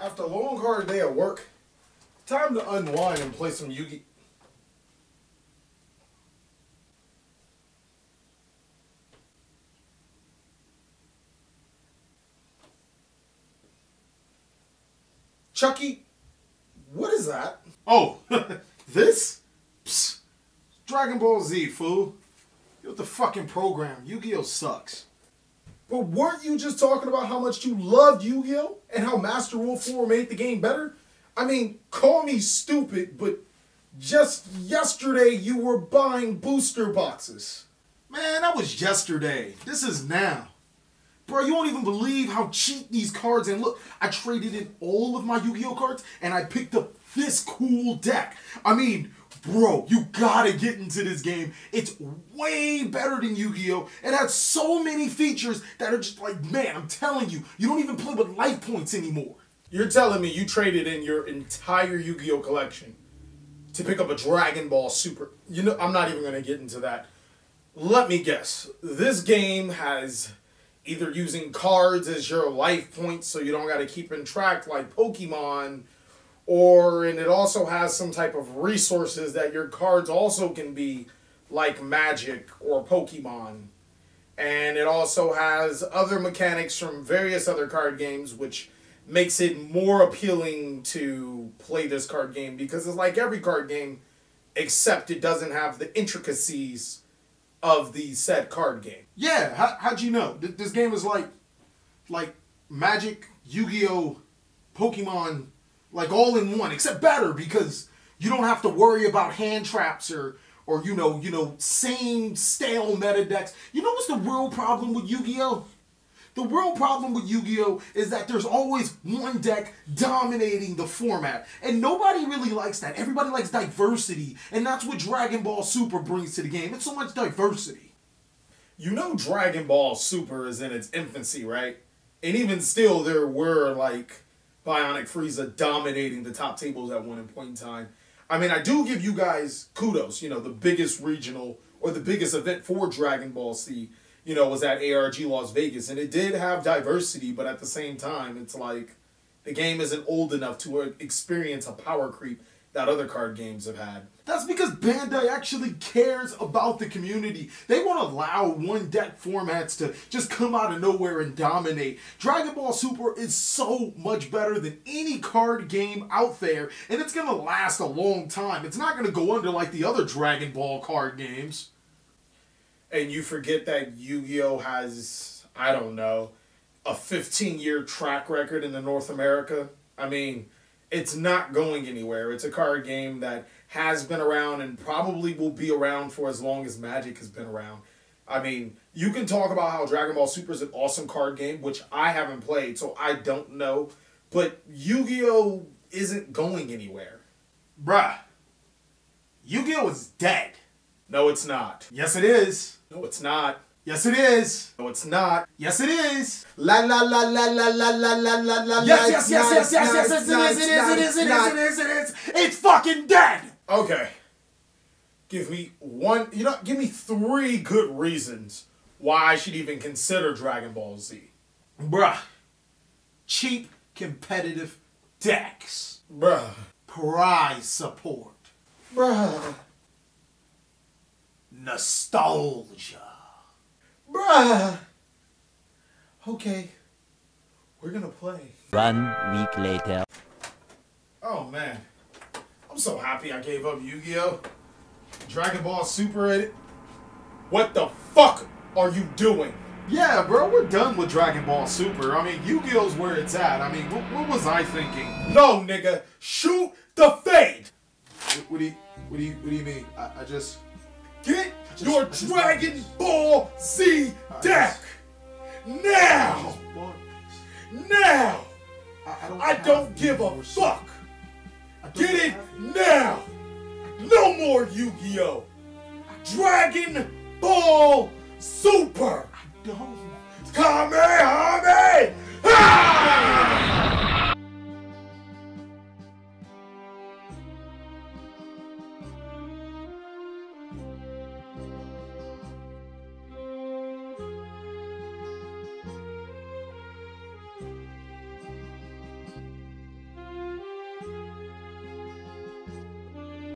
After a long, hard day at work, time to unwind and play some Yugi. Chucky, what is that? Oh, this? Psst. Dragon Ball Z, fool. You're the fucking program. Yu-Gi-Oh sucks. But weren't you just talking about how much you loved Yu-Gi-Oh and how Master Rule 4 made the game better? I mean, call me stupid, but just yesterday you were buying booster boxes. Man, that was yesterday. This is now. Bro, you won't even believe how cheap these cards and look, I traded in all of my Yu-Gi-Oh cards and I picked up this cool deck. I mean, bro, you gotta get into this game. It's way better than Yu-Gi-Oh! It has so many features that are just like, man, I'm telling you, you don't even play with life points anymore. You're telling me you traded in your entire Yu-Gi-Oh collection to pick up a Dragon Ball Super. You know, I'm not even to get into that. Let me guess. This game has either using cards as your life points so you don't got to keep in track like Pokemon or and it also has some type of resources that your cards also can be like Magic or Pokemon. And it also has other mechanics from various other card games which makes it more appealing to play this card game because it's like every card game except it doesn't have the intricacies of the said card game. Yeah, how, how'd you know? Th- This game is like, like Magic, Yu-Gi-Oh, Pokemon, like all in one, except better because you don't have to worry about hand traps or, or you know, you know, same stale meta decks. You know what's the real problem with Yu-Gi-Oh? The real problem with Yu-Gi-Oh is that there's always one deck dominating the format, and nobody really likes that. Everybody likes diversity, and that's what Dragon Ball Super brings to the game. It's so much diversity. You know Dragon Ball Super is in its infancy, right? And even still there were like Bionic Frieza dominating the top tables at one point in time. I mean, I do give you guys kudos, you know, the biggest regional or the biggest event for Dragon Ball C, you know, was at ARG Las Vegas. And it did have diversity, but at the same time, it's like the game isn't old enough to uh, experience a power creep that other card games have had. That's because Bandai actually cares about the community. They won't allow one deck formats to just come out of nowhere and dominate. Dragon Ball Super is so much better than any card game out there, and it's gonna last a long time. It's not gonna go under like the other Dragon Ball card games. And you forget that Yu-Gi-Oh has, I don't know, a 15 year track record in the North America. I mean, it's not going anywhere. It's a card game that has been around and probably will be around for as long as Magic has been around. I mean, you can talk about how Dragon Ball Super is an awesome card game, which I haven't played, so I don't know. But Yu-Gi-Oh isn't going anywhere. Bruh, Yu-Gi-Oh is dead. No, it's not. Yes, it is. No, it's not. Yes, it is. No, it's not. Yes, it is. La la la la la la la la la la. Yes, yes, yes, yes, yes, yes, yes, it is, it is, it is, it is, it is, it is. It's fucking dead. Okay. Give me one, you know, give me three good reasons why I should even consider Dragon Ball Z. Bruh. Cheap, competitive decks. Bruh. Prize support. Bruh. Nostalgia. Bruh. Okay. We're gonna play. One week later. Oh man. I'm so happy I gave up Yu-Gi-Oh! Dragon Ball Super in it. What the fuck are you doing? Yeah, bro, we're done with Dragon Ball Super. I mean, Yu-Gi-Oh's where it's at. I mean, what, what was I thinking? No, nigga. Shoot the fade. What, what do you, what do you, what do you mean? I, I just- your Dragon Ball Z deck now. Now. I, I don't, I give a fuck. I Get it now. No more Yu-Gi-Oh. Dragon Ball Super. Don't. Kamehameha!